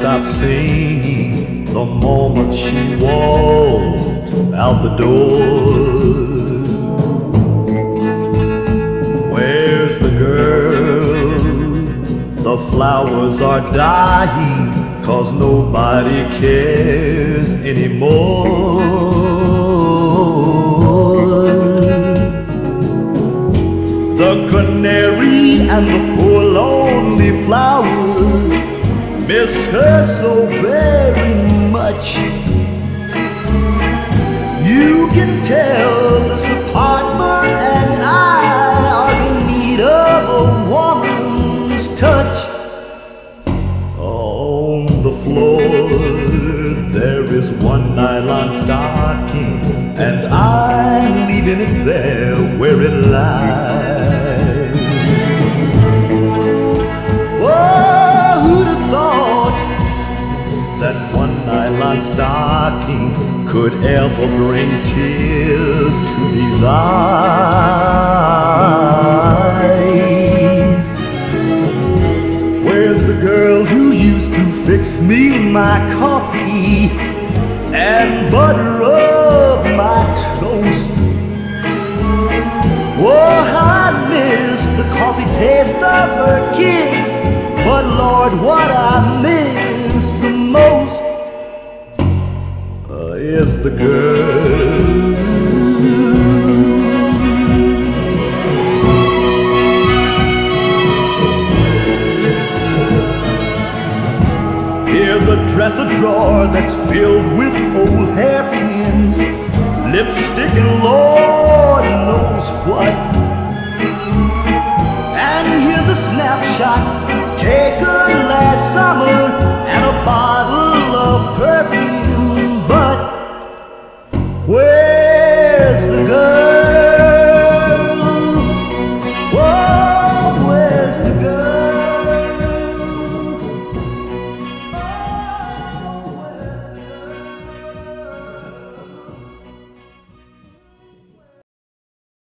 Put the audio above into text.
stop singing the moment she walked out the door. Where's the girl? The flowers are dying, cause nobody cares anymore. The canary and the poor lonely flowers miss her so very much. You can tell this apartment and I are in need of a woman's touch. On the floor there is one nylon stocking, and I'm leaving it there where it lies. Nylon stocking could ever bring tears to these eyes? Where's the girl who used to fix me my coffee and butter up my toast? Oh, I miss the coffee taste of her kiss, but Lord, what I miss is the girl. Here's a dresser drawer that's filled with old hairpins, lipstick, and Lord knows what. And here's a snapshot taken last summer and a bottle where's the girl?